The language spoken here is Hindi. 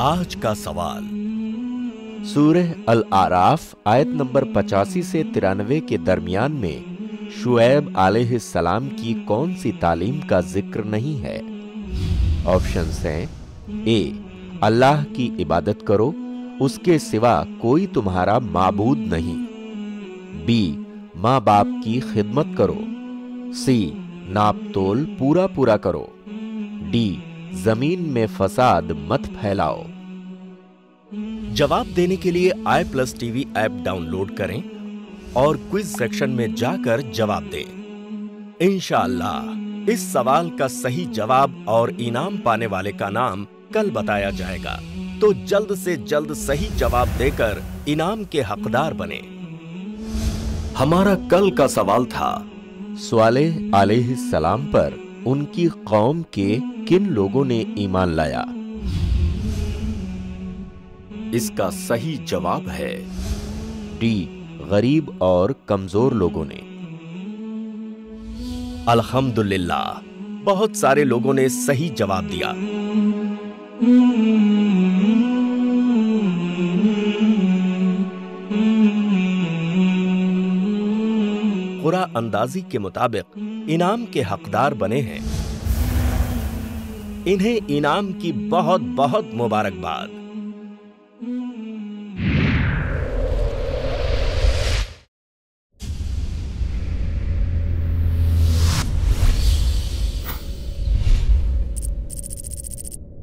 आज का सवाल। सूरह अल आराफ आयत नंबर पचासी से तिरानवे के दरमियान में, शुएब सलाम की कौन सी तालीम का ज़िक्र नहीं है? ऑप्शन हैं, ए, अल्लाह की इबादत करो, उसके सिवा कोई तुम्हारा माबूद नहीं। बी माँ बाप की खिदमत करो। सी नाप तोल पूरा पूरा करो। डी, ज़मीन में फसाद मत फैलाओ। जवाब देने के लिए I plus TV app download करें और क्विज सेक्शन में जाकर जवाब दें। इंशाअल्लाह इस सवाल का सही जवाब और इनाम पाने वाले का नाम कल बताया जाएगा। तो जल्द से जल्द सही जवाब देकर इनाम के हकदार बने। हमारा कल का सवाल था सवाले सलाम पर उनकी कौम के किन लोगों ने ईमान लाया? इसका सही जवाब है। डी, गरीब और कमज़ोर लोगों ने। अल्हम्दुलिल्लाह, बहुत सारे लोगों ने सही जवाब दिया। कुरा अंदाजी के मुताबिक, इनाम के हकदार बने हैं। इन्हें इनाम की बहुत बहुत मुबारकबाद।